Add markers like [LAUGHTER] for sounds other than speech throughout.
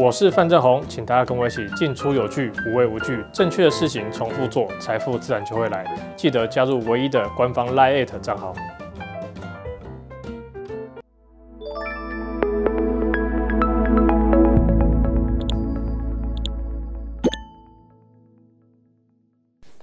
我是范振宏，请大家跟我一起进出有据，无畏无惧，正确的事情重复做，财富自然就会来。记得加入唯一的官方 Line 账号。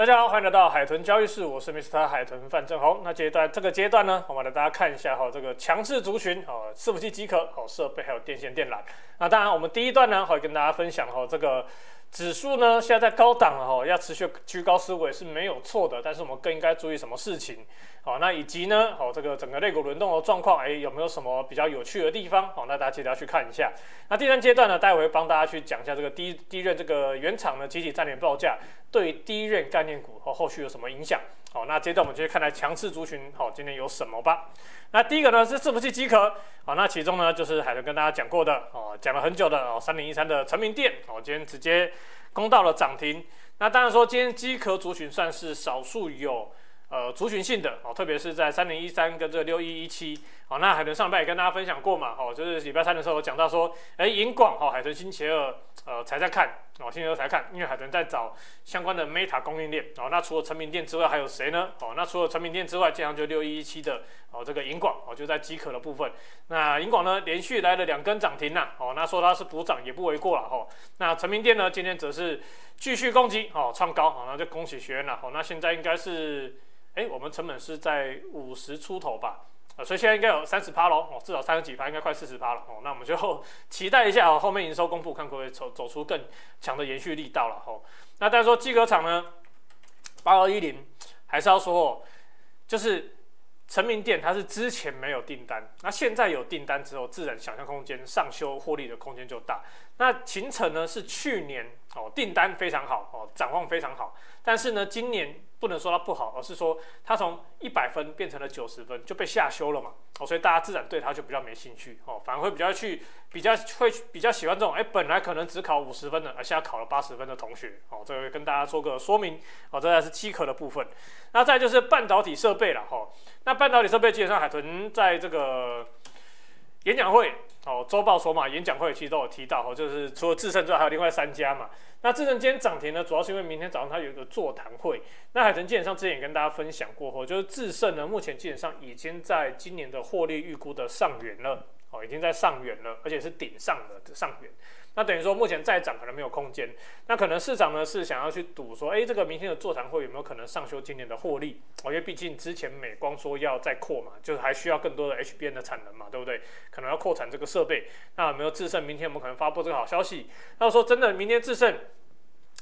大家好，欢迎来到海豚交易室，我是 Mr 海豚范正宏。那阶段这个阶段呢，我们来大家看一下哈，这个强势族群哦，伺服器机壳哦，设备还有电线电缆。那当然，我们第一段呢会跟大家分享哈，这个指数呢现在在高档了哈，要持续居高思维是没有错的，但是我们更应该注意什么事情？好，那以及呢，好，这个整个肋骨轮动的状况，哎，有没有什么比较有趣的地方？好，那大家记得要去看一下。那第三阶段呢，待会帮大家去讲一下这个第一第一任这个原厂的集体占领报价对第一任概念股和后续有什么影响？好，那阶段我们就看来强势族群，好，今天有什么吧？那第一个呢是伺服器机壳，好，那其中呢就是海豚跟大家讲过的，哦，讲了很久的哦，三零一三的成名店，哦，今天直接攻到了涨停。那当然说今天机壳族群算是少数有。呃，族群性的哦，特别是在三零一三跟这个六一一七，好，那海豚上半也跟大家分享过嘛，哦，就是礼拜三的时候讲到说，哎，银广哦，海豚星期二呃才在看，哦，星期二才看，因为海豚在找相关的 Meta 供应链，哦，那除了成名店之外还有谁呢？哦，那除了成名店之外，经常就六一一七的哦，这个银广哦，就在饥渴的部分，那银广呢连续来了两根涨停呐，哦，那说它是补涨也不为过了，哦，那成名店呢今天则是继续攻击，哦，创高，好，那就恭喜学员了，哦，那现在应该是。哎，我们成本是在五十出头吧，啊，所以现在应该有三十趴喽，哦，至少三十几趴，应该快四十趴了，哦，那我们就 [LAUGHS] 期待一下哦，后面营收公布，看可不可以走走出更强的延续力道了，吼。那但是说机壳厂呢，八二一零还是要说，就是成名店它是之前没有订单，那现在有订单之后，自然想象空间上修获利的空间就大。那秦城呢是去年哦订单非常好哦，展望非常好，但是呢今年。不能说它不好，而是说它从一百分变成了九十分，就被下修了嘛。哦，所以大家自然对它就比较没兴趣哦，反而会比较去比较会比较喜欢这种，哎，本来可能只考五十分的，而现在考了八十分的同学。哦，这个跟大家做个说明。哦，这才是机壳的部分。那再就是半导体设备了哈。那半导体设备基本上海豚在这个演讲会。哦，周报说嘛，演讲会其实都有提到，哦，就是除了智胜之外，还有另外三家嘛。那智胜今天涨停呢，主要是因为明天早上它有一个座谈会。那海豚基本上之前也跟大家分享过，哦，就是智胜呢，目前基本上已经在今年的获利预估的上缘了，哦，已经在上缘了，而且是顶上的上缘。那等于说，目前再涨可能没有空间。那可能市场呢是想要去赌说，哎，这个明天的座谈会有没有可能上修今年的获利？哦，因为毕竟之前美光说要再扩嘛，就是还需要更多的 HBN 的产能嘛，对不对？可能要扩产这个设备。那有没有智胜？明天我们可能发布这个好消息。那说真的，明天智胜。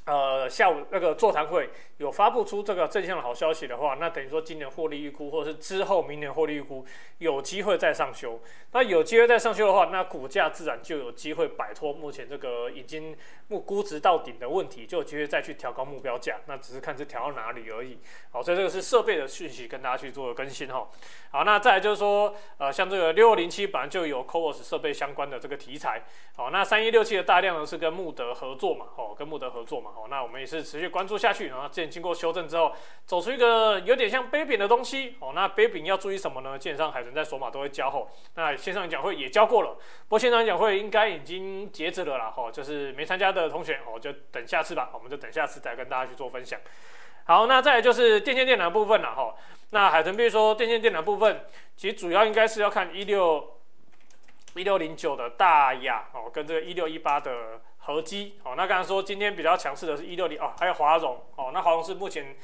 呃，下午那个座谈会有发布出这个正向的好消息的话，那等于说今年获利预估，或者是之后明年获利预估有机会再上修。那有机会再上修的话，那股价自然就有机会摆脱目前这个已经目估值到顶的问题，就有机会再去调高目标价。那只是看是调到哪里而已。好，所以这个是设备的讯息，跟大家去做更新哈。好，那再来就是说，呃，像这个六二零七本来就有 CoWoS 设备相关的这个题材。好，那三一六七的大量呢是跟穆德合作嘛？哦，跟穆德合作嘛？哦，那我们也是持续关注下去，然后之前经过修正之后，走出一个有点像杯柄的东西哦。那杯柄要注意什么呢？基本上海豚在索马都会教后，那线上讲会也教过了，不过线上讲会应该已经截止了啦。哦，就是没参加的同学，哦，就等下次吧，我们就等下次再跟大家去做分享。好，那再来就是电线电缆部分了哈。那海豚比如说电线电缆部分，其实主要应该是要看一六一六零九的大亚哦，跟这个一六一八的。合基哦，那刚才说今天比较强势的是一六零哦，还有华融哦，那华融是目前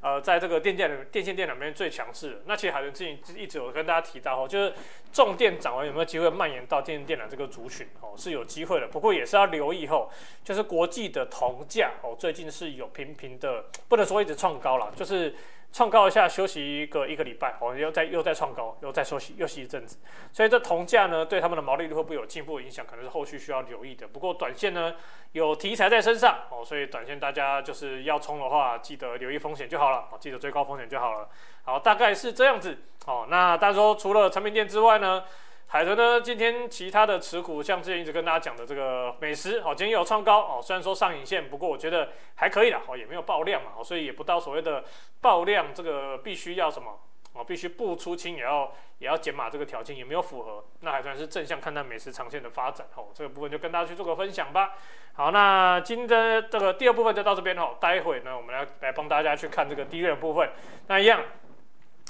呃在这个电电电线电缆里面最强势的。那其实海豚之前一直有跟大家提到哦，就是重电涨完有没有机会蔓延到电线电缆这个族群哦，是有机会的。不过也是要留意后，就是国际的铜价哦，最近是有频频的，不能说一直创高了，就是。创高一下，休息一个一个礼拜，哦，又再又再创高，又再休息，休息一阵子。所以这铜价呢，对他们的毛利率会不会有进一步影响，可能是后续需要留意的。不过短线呢，有题材在身上，哦，所以短线大家就是要冲的话，记得留意风险就好了，哦，记得最高风险就好了。好，大概是这样子。哦，那大家说除了成品店之外呢？海豚呢，今天其他的持股，像之前一直跟大家讲的这个美食，哦，今天有创高，哦，虽然说上影线，不过我觉得还可以啦，哦，也没有爆量嘛，哦，所以也不到所谓的爆量，这个必须要什么，哦，必须不出清也要也要减码这个条件，也没有符合，那还算是正向看待美食长线的发展哦。这个部分就跟大家去做个分享吧。好，那今天的这个第二部分就到这边哦。待会呢，我们来来帮大家去看这个第一个部分。那一样，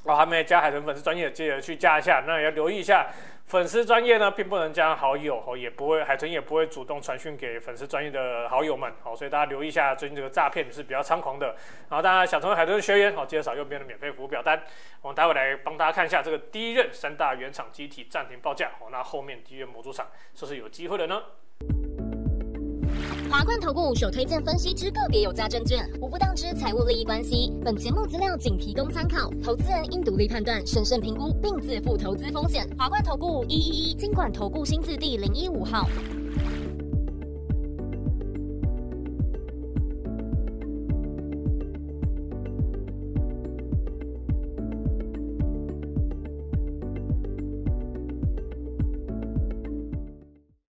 我还没加海豚粉丝专业，记得去加一下。那也要留意一下。粉丝专业呢，并不能加好友哦，也不会海豚也不会主动传讯给粉丝专业的好友们哦，所以大家留意一下，最近这个诈骗是比较猖狂的。然后大家想成为海豚学员哦，介绍右边的免费服务表单，我们待会来帮大家看一下这个第一任三大原厂机体暂停报价哦，那后面第一任模组厂是不是有机会的呢？华冠投顾首推荐分析之个别有价证券，无不当之财务利益关系。本节目资料仅提供参考，投资人应独立判断、审慎评估，并自负投资风险。华冠投顾一一一金管投顾新字第零一五号。